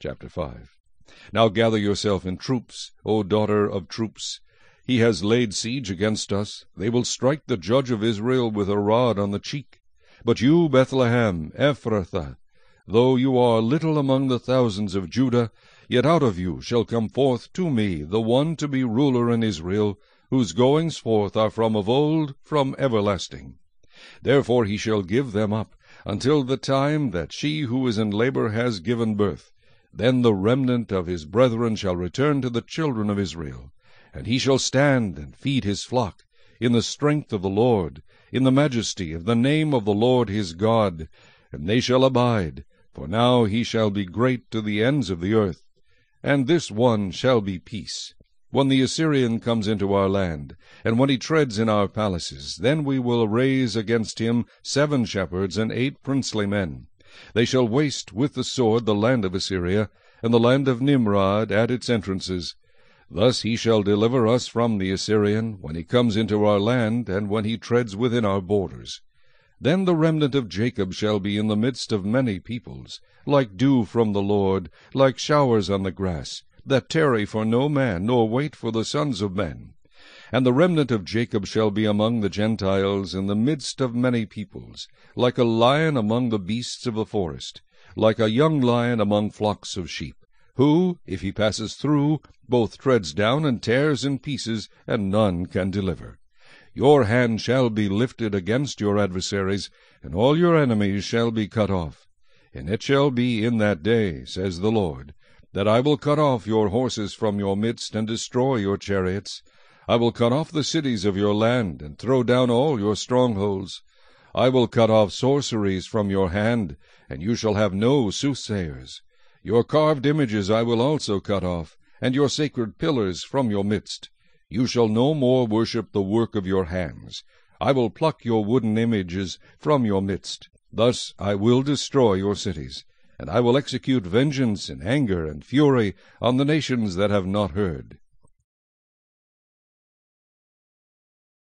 Chapter 5 Now gather yourself in troops, O daughter of troops. He has laid siege against us. They will strike the judge of Israel with a rod on the cheek. But you, Bethlehem, Ephrathah, though you are little among the thousands of Judah, yet out of you shall come forth to me the one to be ruler in Israel, whose goings forth are from of old, from everlasting. Therefore he shall give them up, until the time that she who is in labor has given birth. Then the remnant of his brethren shall return to the children of Israel. And he shall stand and feed his flock, in the strength of the Lord, in the majesty of the name of the Lord his God. And they shall abide, for now he shall be great to the ends of the earth. And this one shall be peace. When the Assyrian comes into our land, and when he treads in our palaces, then we will raise against him seven shepherds and eight princely men. They shall waste with the sword the land of Assyria, and the land of Nimrod at its entrances. Thus he shall deliver us from the Assyrian, when he comes into our land, and when he treads within our borders. Then the remnant of Jacob shall be in the midst of many peoples, like dew from the Lord, like showers on the grass that tarry for no man, nor wait for the sons of men. And the remnant of Jacob shall be among the Gentiles in the midst of many peoples, like a lion among the beasts of the forest, like a young lion among flocks of sheep, who, if he passes through, both treads down and tears in pieces, and none can deliver. Your hand shall be lifted against your adversaries, and all your enemies shall be cut off. And it shall be in that day, says the Lord, that I will cut off your horses from your midst, and destroy your chariots. I will cut off the cities of your land, and throw down all your strongholds. I will cut off sorceries from your hand, and you shall have no soothsayers. Your carved images I will also cut off, and your sacred pillars from your midst. You shall no more worship the work of your hands. I will pluck your wooden images from your midst. Thus I will destroy your cities. And I will execute vengeance in anger and fury on the nations that have not heard.